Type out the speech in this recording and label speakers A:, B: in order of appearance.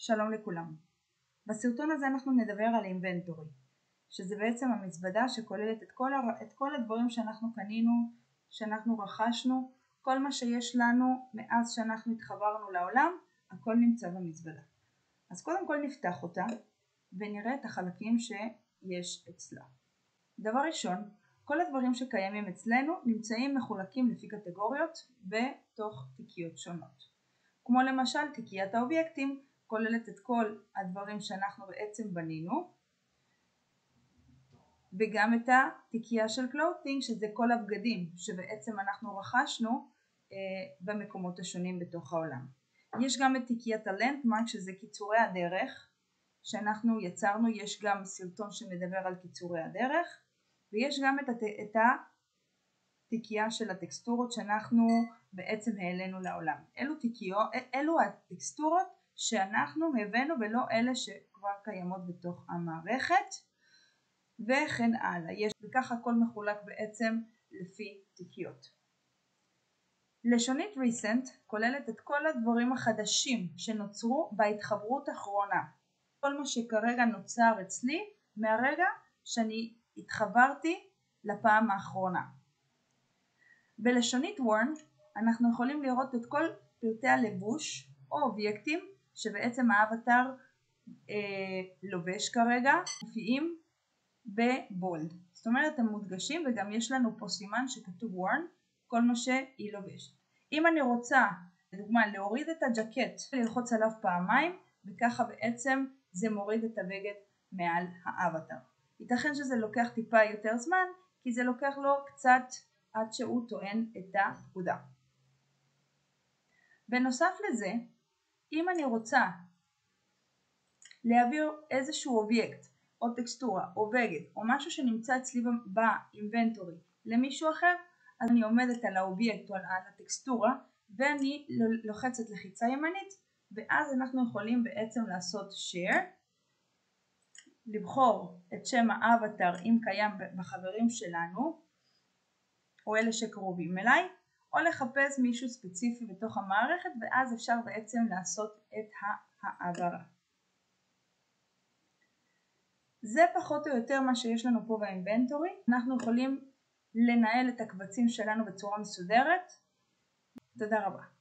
A: שלום לכולם. בסרטון הזה אנחנו נדבר על אינבנטורי, שזה בעצם המזוודה שכוללת את כל, הר... את כל הדברים שאנחנו קנינו, שאנחנו רכשנו, כל מה שיש לנו מאז שאנחנו התחברנו לעולם, הכל נמצא במזוודה. אז קודם כל נפתח אותה ונראה את החלקים שיש אצלה. דבר ראשון, כל הדברים שקיימים אצלנו נמצאים מחולקים לפי קטגוריות בתוך תיקיות שונות. כמו למשל תיקיית האובייקטים כוללת את כל הדברים שאנחנו בעצם בנינו וגם את התיקייה של clothing שזה כל הבגדים שבעצם אנחנו רכשנו אה, במקומות השונים בתוך העולם. יש גם את תיקיית ה landmark שזה קיצורי הדרך שאנחנו יצרנו, יש גם סרטון שמדבר על קיצורי הדרך ויש גם את, הת... את התיקייה של הטקסטורות שאנחנו בעצם העלינו לעולם. אלו, תיקיו, אלו הטקסטורות שאנחנו הבאנו ולא אלה שכבר קיימות בתוך המערכת וכן הלאה. יש, וככה הכל מחולק בעצם לפי תיקיות. לשונית recent כוללת את כל הדברים החדשים שנוצרו בהתחברות האחרונה. כל מה שכרגע נוצר אצלי מהרגע שאני התחברתי לפעם האחרונה. בלשונית וורן אנחנו יכולים לראות את כל פרטי הלבוש או אובייקטים שבעצם האבטר אה, לובש כרגע מופיעים בבולד. זאת אומרת הם מודגשים וגם יש לנו פה סימן שכתוב וורן כל מה שהיא לובשת. אם אני רוצה לדוגמה להוריד את הג'קט ללחוץ עליו פעמיים וככה בעצם זה מוריד את הבגד מעל האווטאר. ייתכן שזה לוקח טיפה יותר זמן כי זה לוקח לו קצת עד שהוא טוען את הפקודה. בנוסף לזה, אם אני רוצה להעביר איזשהו אובייקט או טקסטורה או בגד או משהו שנמצא אצלי ב inventory למישהו אחר, אז אני עומדת על האובייקט או על הטקסטורה ואני לוחצת לחיצה ימנית ואז אנחנו יכולים בעצם לעשות share לבחור את שם האבטר אם קיים בחברים שלנו או אלה שקרובים אליי או לחפש מישהו ספציפי בתוך המערכת ואז אפשר בעצם לעשות את העברה. זה פחות או יותר מה שיש לנו פה באינבנטורי. אנחנו יכולים לנהל את הקבצים שלנו בצורה מסודרת. תודה רבה.